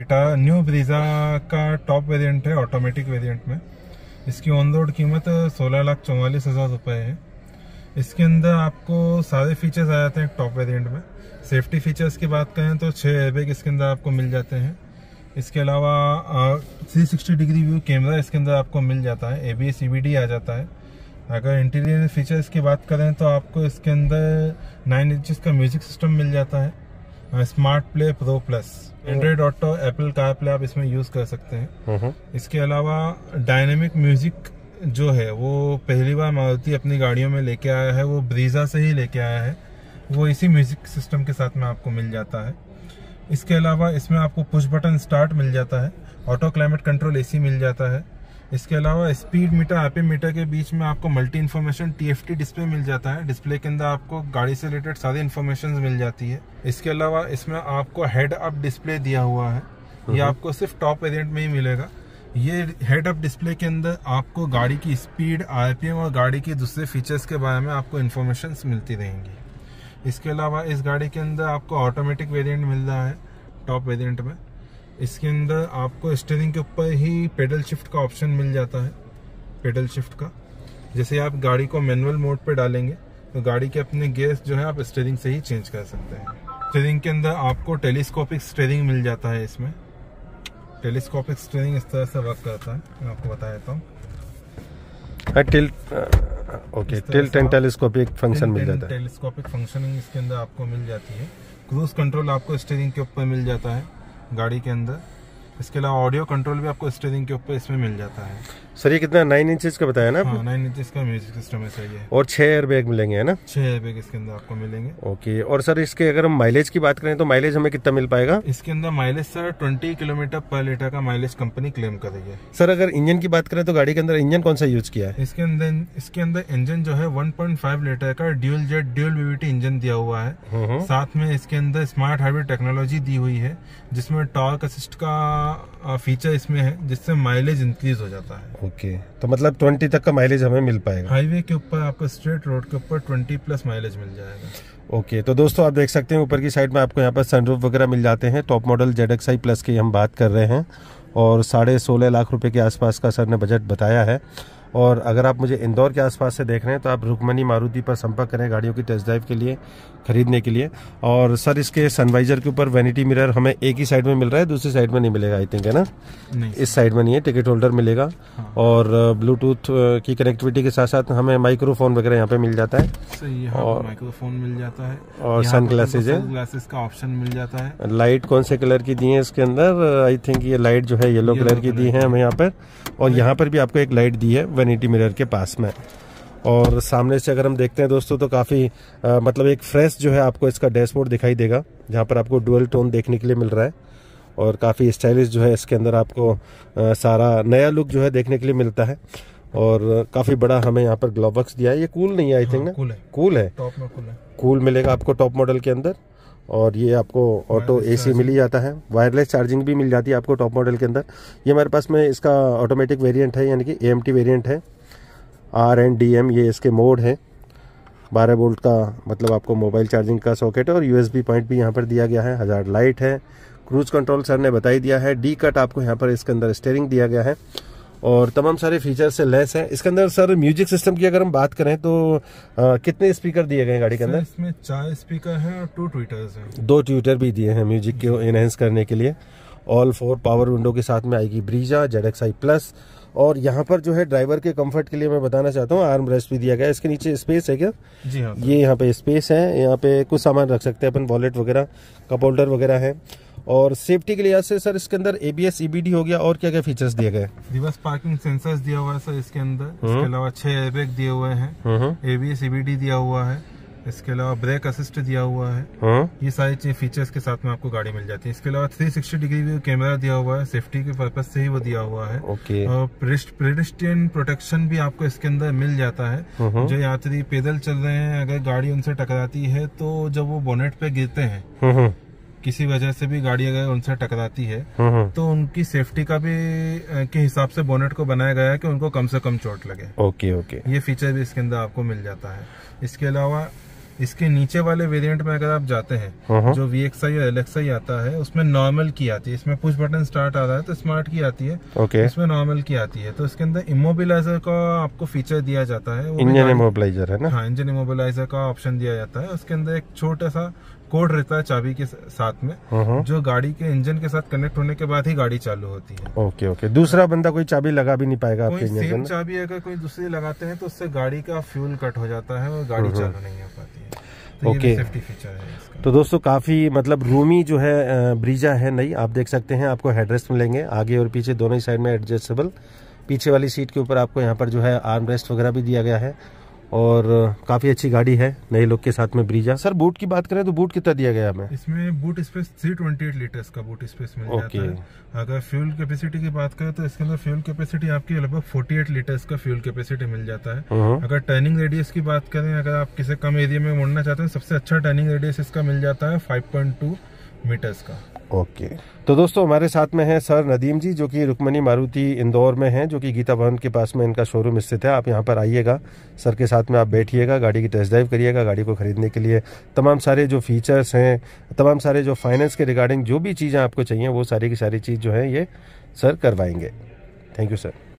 बेटा new Brezza का top variant है ऑटोमेटिक वेरिएंट में। इसकी ऑन रोड कीमत सोलह लाख चौवालीस हज़ार रुपये है। इसके अंदर आपको सारे फीचर्स आ जाते हैं टॉप वेरिएंट में। सेफ्टी फीचर्स की बात करें तो छः एयरबैग इसके अंदर आपको मिल जाते हैं। इसके अलावा three sixty degree view camera इसके अंदर आपको मिल जाता है। ए बी एस आ जाता है। अगर इंटीरियर फीचर्स की बात करें तो आपको इसके अंदर नाइन इंचज़ का म्यूज़िक सिस्टम मिल जाता है। Smart play pro plus Android auto Apple car play आप इसमें यूज़ कर सकते हैं। इसके अलावा डायनेमिक म्यूज़िक जो है वो पहली बार मारुति अपनी गाड़ियों में लेके आया है वो ब्रीजा से ही लेके आया है। वो इसी म्यूज़िक सिस्टम के साथ में आपको मिल जाता है। इसके अलावा इसमें आपको पुश बटन स्टार्ट मिल जाता है ऑटो क्लाइमेट कंट्रोल एसी मिल जाता है। इसके अलावा स्पीड मीटर आरपीएम मीटर के बीच में आपको मल्टी इन्फॉर्मेशन टीएफटी डिस्प्ले मिल जाता है। डिस्प्ले के अंदर आपको गाड़ी से रिलेटेड सारी इन्फॉर्मेशन मिल जाती है। इसके अलावा इसमें आपको हेड अप डिस्प्ले दिया हुआ है। ये आपको सिर्फ़ टॉप वेरिएंट में ही मिलेगा। ये हेड अप डिस्प्ले के अंदर आपको गाड़ी की स्पीड आरपीएम और गाड़ी के दूसरे फीचर्स के बारे में आपको इन्फॉर्मेशन मिलती रहेंगी। इसके अलावा इस गाड़ी के अंदर आपको ऑटोमेटिक वेरिएंट मिल रहा है टॉप वेरिएंट में। इसके अंदर आपको स्टेयरिंग के ऊपर ही पेडल शिफ्ट का ऑप्शन मिल जाता है पेडल शिफ्ट का। जैसे आप गाड़ी को मैनुअल मोड पे डालेंगे तो गाड़ी के अपने गेयर्स जो है आप स्टेयरिंग से ही चेंज कर सकते हैं। स्टेयरिंग के अंदर आपको टेलीस्कोपिक स्टेयरिंग मिल जाता है इसमें। टेलीस्कोपिक स्टेयरिंग इस तरह से वर्क करता है मैं आपको बता देता हूँ। Tilt okay tilt and telescopic function मिल जाता है। टेलीस्कोपिक फंक्शनिंग इसके अंदर आपको मिल जाती है। क्रूज कंट्रोल आपको स्टेयरिंग के ऊपर मिल जाता है। गाड़ी के अंदर। इसके अलावा ऑडियो कंट्रोल भी आपको स्टेरिंग के ऊपर इसमें मिल जाता है। सर ये कितना नाइन इंचेस का बताया ना हाँ नाइन इंचेस का म्यूज़िक सिस्टम है सही है और छह एयर बैग मिलेंगे है ना? छह एयर बैग इसके अंदर आपको मिलेंगे। ओके और सर इसके अगर हम माइलेज की बात करें तो माइलेज हमें कितना मिल पाएगा? इसके अंदर mileage sir twenty kilometre per litre का माइलेज कंपनी क्लेम कर रही है। सर अगर इंजन की बात करें तो गाड़ी के अंदर इंजन कौन सा यूज़ किया है? इसके अंदर इसके अंदर इंजन जो है वन लीटर का dual jet dual VVT engine दिया हुआ है। साथ में इसके अंदर स्मार्ट हाईवे टेक्नोलॉजी दी हुई है जिसमें टॉर्क असिस्ट का फीचर इसमें है जिससे माइलेज इंक्रीज हो जाता है। ओके तो मतलब ट्वेंटी तक का माइलेज हमें मिल पाएगा। हाईवे के ऊपर आपको स्ट्रेट रोड के ऊपर ट्वेंटी प्लस माइलेज मिल जाएगा। ओके okay, तो दोस्तों आप देख सकते हैं ऊपर की साइड में आपको यहाँ पर सनरूफ वगैरह मिल जाते हैं। Top model Z X I plus की हम बात कर रहे हैं। और साढ़े सोलह लाख रुपए के आसपास का सर ने बजट बताया है। और अगर आप मुझे इंदौर के आसपास से देख रहे हैं तो आप रुकमनी मारुति पर संपर्क करें गाड़ियों की टेस्ट ड्राइव के लिए खरीदने के लिए। और सर इसके सनवाइजर के ऊपर वैनिटी मिरर हमें एक ही साइड में मिल रहा है दूसरी साइड में नहीं मिलेगा आई थिंक है ना? नहीं इस साइड में नहीं है टिकट होल्डर मिलेगा। हाँ। और ब्लूटूथ की कनेक्टिविटी के साथ साथ हमें माइक्रोफोन वगैरह यहाँ पे मिल जाता है। सही है और माइक्रोफोन मिल जाता है। और सन ग्लासेज है। ग्लासेस का ऑप्शन मिल जाता है। लाइट कौन से कलर की दी है इसके अंदर? आई थिंक ये लाइट जो है येलो कलर की दी है हमें यहाँ पर। और यहाँ पर भी आपको एक लाइट दी है वैनिटी मिरर के पास में। और सामने से अगर हम देखते हैं दोस्तों तो काफ़ी मतलब एक फ्रेश जो है आपको इसका डैशबोर्ड दिखाई देगा जहाँ पर आपको डुअल टोन देखने के लिए मिल रहा है। और काफ़ी स्टाइलिश जो है इसके अंदर आपको आ, सारा नया लुक जो है देखने के लिए मिलता है। और काफ़ी बड़ा हमें यहाँ पर ग्लोबक्स दिया है। ये कूल नहीं है आई थिंक ना? कूल है। कूल है? टॉप में कूल है। कूल मिलेगा आपको टॉप मॉडल के अंदर। और ये आपको ऑटो एसी मिल ही जाता है। वायरलेस चार्जिंग भी मिल जाती है आपको टॉप मॉडल के अंदर। ये हमारे पास में इसका ऑटोमेटिक वेरिएंट है यानी कि ए वेरिएंट है। आर एंड डी एम ये इसके मोड है। बारह वोल्ट का मतलब आपको मोबाइल चार्जिंग का सॉकेट है और यूएसबी पॉइंट भी यहाँ पर दिया गया है। हज़ार लाइट है। क्रूज कंट्रोल सर ने बताई दिया है। डी कट आपको यहाँ पर इसके अंदर स्टेयरिंग दिया गया है। और तमाम सारे फीचर से लेस है। इसके अंदर सर म्यूज़िक सिस्टम की अगर हम बात करें तो आ, कितने स्पीकर दिए गए गाड़ी के अंदर? इसमें चार स्पीकर है और टू ट्विटर्स हैं। दो ट्विटर भी दिए हैं म्यूज़िक को एनहेंस करने के लिए। ऑल फोर पावर विंडो के साथ में आएगी Brezza Z X I plus और यहाँ पर जो है ड्राइवर के कंफर्ट के लिए मैं बताना चाहता हूँ आर्म रेस्ट भी दिया गया इसके नीचे स्पेस है क्या? जी हाँ ये यहाँ पे स्पेस है। यहाँ पे कुछ सामान रख सकते हैं अपन वॉलेट वगैरह कप होल्डर वगैरह है। और सेफ्टी के लिहाज से सर इसके अंदर एबीएस ईबीडी e हो गया और क्या क्या फीचर्स दिए गए? रिवर्स पार्किंग सेंसर्स दिया हुआ है सर इसके अंदर। इसके हम्म। अलावा छह एयरबैग दिए हुए हैं। एबीएस ईबीडी हम्म। दिया हुआ है। इसके अलावा ब्रेक असिस्ट दिया हुआ है। हाँ? ये सारी चीज़ फीचर्स के साथ में आपको गाड़ी मिल जाती है। इसके अलावा 360 डिग्री व्यू कैमरा दिया हुआ है। सेफ्टी के पर्पज से ही वो दिया हुआ है। ओके। और पेडिस्ट्रियन प्रोटेक्शन भी आपको इसके अंदर मिल जाता है। हाँ। जो यात्री पैदल चल रहे हैं अगर गाड़ी उनसे टकराती है तो जब वो बोनेट पे गिरते हैं हाँ, किसी वजह से भी गाड़ी अगर उनसे टकराती है तो उनकी सेफ्टी का भी के हिसाब से बोनेट को बनाया गया है कि उनको कम से कम चोट लगे। Okay okay. ये फीचर भी इसके अंदर आपको मिल जाता है। इसके अलावा इसके नीचे वाले वेरिएंट में अगर आप जाते हैं हम्म। जो वी एक्स आई या एल एक्स आई आता है उसमें नॉर्मल की आती है। इसमें पुश बटन स्टार्ट आ रहा है तो स्मार्ट की आती है। ओके। इसमें नॉर्मल की आती है। तो इसके अंदर इमोबिलाइजर का आपको फीचर दिया जाता है। इंजन इमोबिलाइजर है ना? हाँ इंजन इमोबिलाइजर का ऑप्शन दिया जाता है। उसके अंदर एक छोटा सा कोड रहता है चाबी के साथ में हम्म। जो गाड़ी के इंजन के साथ कनेक्ट होने के बाद ही गाड़ी चालू होती है। Okay okay. दूसरा बंदा कोई चाबी लगा भी नहीं पाएगा आपके कोई इंजन सेम चाबी अगर कोई दूसरी लगाते हैं तो उससे गाड़ी का फ्यूल कट हो जाता है और गाड़ी चालू नहीं हो पाती है। तो ओके। भी सेफ्टी फीचर है इसका। तो दोस्तों काफ़ी मतलब रूमी जो है ब्रीजा है नई आप देख सकते हैं आपको हेडरेस्ट मिलेंगे। आगे और पीछे दोनों ही साइड में एडजस्टेबल पीछे वाली सीट के ऊपर आपको यहाँ पर जो है आर्म रेस्ट वगैरह भी दिया गया है। और काफ़ी अच्छी गाड़ी है नए लोग के साथ में ब्रीजा। सर बूट की बात करें तो बूट कितना दिया गया हमें? इसमें बूट स्पेस 328 लीटर्स का बूट स्पेस मिल ओके। जाता है। अगर फ्यूल कैपेसिटी की बात करें तो इसके अंदर फ्यूल कैपेसिटी आपकी लगभग 48 लीटर्स का फ्यूल कैपेसिटी मिल जाता है। हम्म। अगर टर्निंग रेडियस की बात करें अगर आप किसी कम एरिया में मुड़ना चाहते हैं सबसे अच्छा टर्निंग रेडियस इसका मिल जाता है 5.2 मीटर्स का। ओके। तो दोस्तों, हमारे साथ में है सर नदीम जी, जो कि रुकमनी मारुति इंदौर में हैं, जो कि गीता भवन के पास में इनका शोरूम स्थित है। आप यहाँ पर आइएगा, सर के साथ में आप बैठिएगा, गाड़ी की टेस्ट ड्राइव करिएगा, गाड़ी को खरीदने के लिए। तमाम सारे जो फीचर्स हैं, तमाम सारे जो फाइनेंस के रिगार्डिंग जो भी चीज़ें आपको चाहिए, वो सारी की सारी चीज़ जो है ये सर करवाएँगे। Thank you sir